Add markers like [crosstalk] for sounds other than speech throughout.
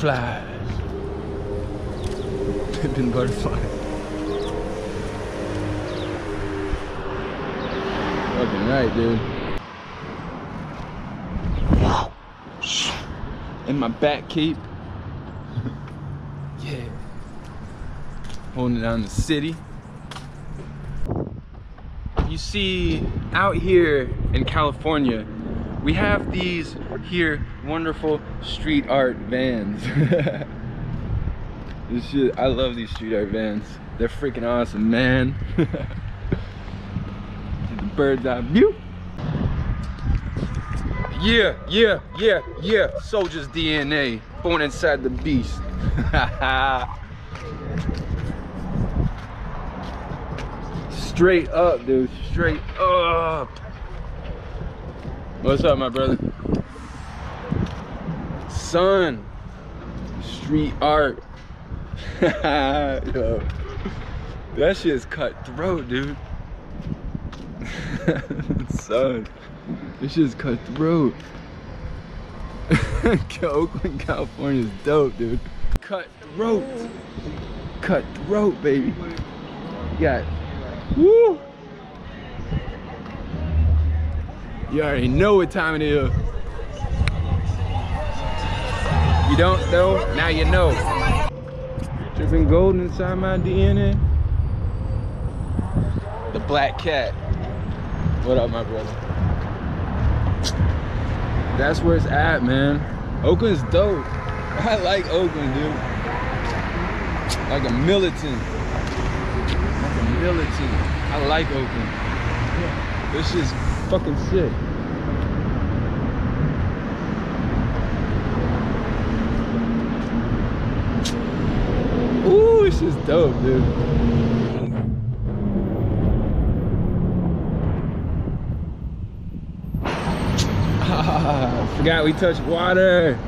butterflies. Pimpin' butterflies. Fucking right, dude. In my back cape. [laughs] yeah. Holding it down the city. You see, out here in California, we have these here wonderful street art vans. [laughs] this shit, I love these street art vans. They're freaking awesome, man. the [laughs] bird's eye view. Yeah, yeah, yeah, yeah. Soldier's DNA, born inside the beast. [laughs] Straight up, dude. Straight up. What's up, my brother? Son. Street art. [laughs] Yo. That shit's cutthroat, dude. [laughs] Son. This shit's cutthroat. [laughs] Oakland, California is dope, dude. Cutthroat. Cutthroat, baby. Got Woo! You already know what time it is. You don't know? Now you know. Dripping gold inside my DNA. The black cat. What up, my brother? That's where it's at, man. Oakland's dope. [laughs] I like Oakland, dude. Like a militant Like a militant. I like Oakland. This is fucking sick. Ooh, this is dope, dude. [laughs] Forgot we touched water.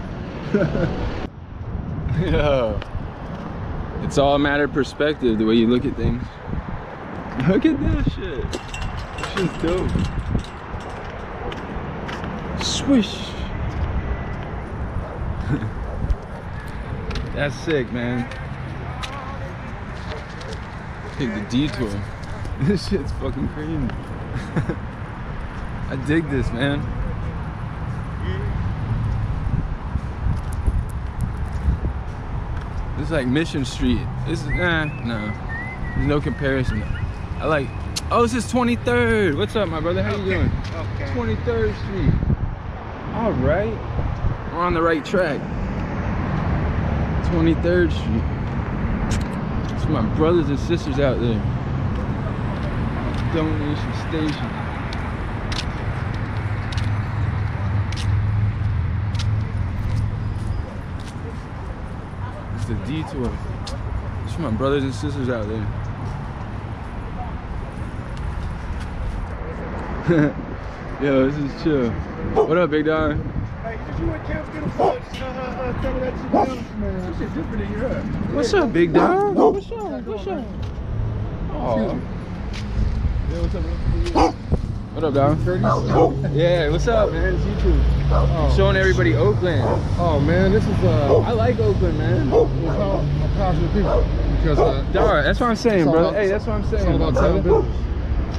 [laughs] Yo. It's all a matter of perspective, the way you look at things. Look at that shit. Dope. Swish. [laughs] That's sick, man. Take the detour. [laughs] This shit's fucking crazy. [laughs] I dig this, man. This is like Mission Street. This is, eh, nah, no. There's no comparison. I like, oh, this is 23rd. What's up, my brother? How you doing? Okay. 23rd Street. All right. We're on the right track. 23rd Street. It's my brothers and sisters out there. Donation station. It's a detour. It's my brothers and sisters out there. Yo, this is chill. What up, big dog? Hey, did you and Kev get a punch? Uh, uh, that. Man, this shit different in your. What's up, big dog? What's up? What's up? Oh. Yeah, what's up, bro? What up, dog? Yeah, what's up, man? It's YouTube. Oh, Showing everybody Oakland. oh man, this is uh, I like Oakland, man. we're called a positive people because uh, Dog, that's what I'm saying, It's all about- Hey, that's what I'm it's saying. all about town business.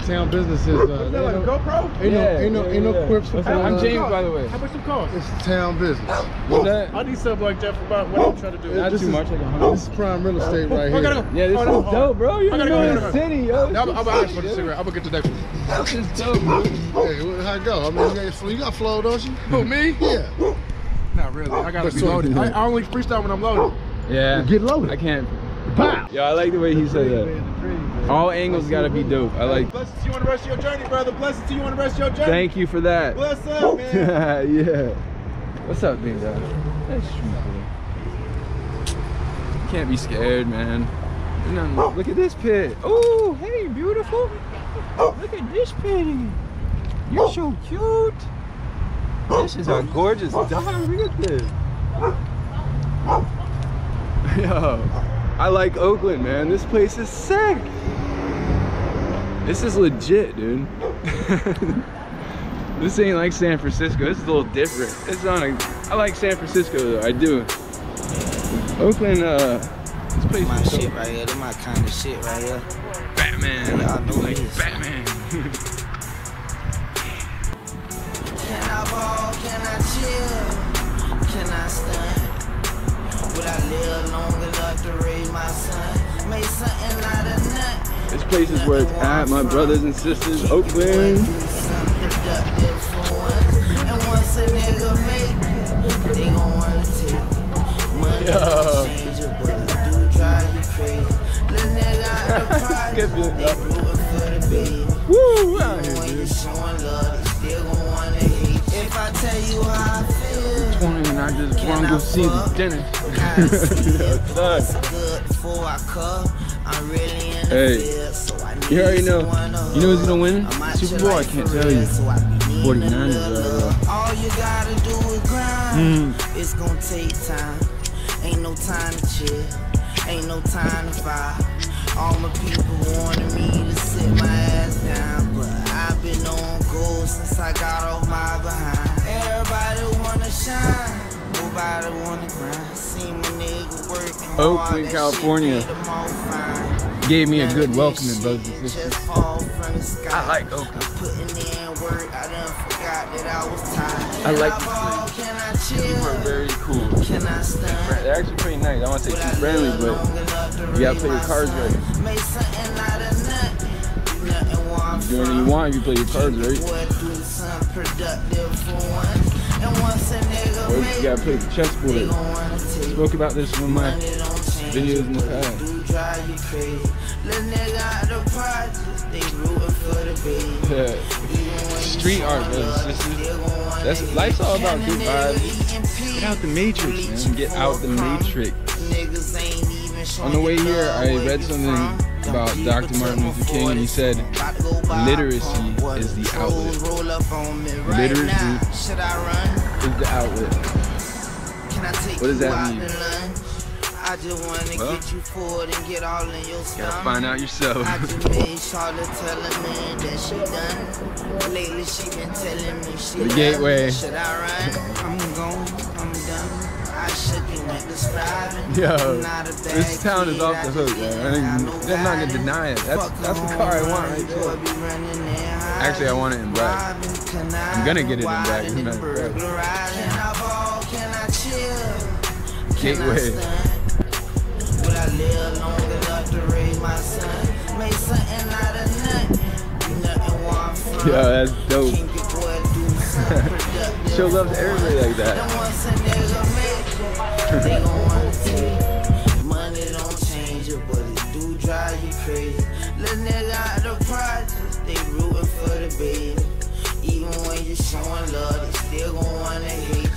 Town business is uh, ain't no, GoPro? ain't no, Yeah, ain't no, yeah, ain't no yeah. quips for What's? I'm James, by the way. How much it cost? It's town business. What's that? I need something like that for about what I'm trying to do. Not This too is- much, like a hundred. This is prime real estate right I here. gotta go. Yeah, this Oh, is oh. dope, bro. You're I in gotta the go, middle I of gotta the city, yo. I'm, I'm This out for the cigarette. I'm gonna get the next one. dude. This is dope, dude. Hey, well, how it go? I mean, you got, you got flow, don't you? Who, me? Yeah. Not really. I gotta be loaded. I, I only freestyle when I'm loaded. Yeah. Get loaded. I can't. Pow. Yo, I like the way he said that. All angles gotta be dope. I like. Blessings to you on the rest of your journey, brother. Blessings to you on the rest of your journey. Thank you for that. What's up, man? [laughs] yeah. What's up, big dog? That's true. Can't be scared, man. Nothing- Look at this pit. Oh, hey, beautiful. Look at this pit. You're so cute. This is a gorgeous dog. Look at this. [laughs] Yo, I like Oakland, man. This place is sick. This is legit, dude. [laughs] this ain't like San Francisco. This is a little different. It's on a. I like San Francisco though. I do. Oakland, uh, this place My shit right here. This my kind of shit right here. Batman. Y'all know like this. Batman. [laughs] Can I ball? Can I chill? Can I stunt? I live long enough to raise my son? Make something out of nut. this place is where it's at, my brothers and sisters. Oakland. Do something productive for once. And once a nigga make it, they gon' wanna take money. Yo. don't Change it, but it do drive you crazy. Little nigga out the [laughs] Skip project, it, they yo. rooting for the baby. Woo! Out here, dude. If I tell you how I feel, Twenty and I just wanna go see the dentist. Thug. [laughs] good before I come. I'm really in the Hey, field, so I need You already know. You know who's gonna win? Super Bowl, I can't tell you. so I be needing 49 a is, little uh. All you gotta do is grind. Mm. It's gonna take time. Ain't no time to chill. Ain't no time to vibe. All my people wanted me to sit my ass down, but I've been on gold since I got off Oakland, California. made 'em all fine. Gave me a good of welcome this in brothers shit and sisters. just fall from the sky. I like Oakland. I'm putting in work, I done forgot that I was tired. I like Can this ball? place. I People are very cool. Can stand? They're actually pretty nice. I want to say Would too friendly, but long enough to you gotta raise play your cards right. Make something out of nothing. Nothing where I'm you do anything you want if you play your cards right. Or you gotta play the chessboard. gon' Spoke about this in my videos in the past. Yeah. Street art, wanna That's- life's all about good vibes. Get out the matrix, man. Get out the matrix. On the way here, I read something about Dr. Martin Luther King, and he said, literacy is the outlet. Literacy now? Should I run? Is the outlet. Can I take What does that mean? I just wanna Well, get you forward and get all in your stomach. Gotta find out yourself. I just made Charlotte tell a man that she done. Lately she been telling me she The gateway. me. Should I run? I'm gone. Yo, this town is off the hook, man. No not gonna deny it. That's- that's the car I want right there. Actually, I want it in black. I'm gonna get it in black, as a matter Gateway. Yo, that's dope. [laughs] Show love to everybody like that they gon' wanna see Money don't change it, but it do drive you crazy. Little nigga out the projects, they rootin' for the baby. Even when you're showing love, they still gon' wanna hate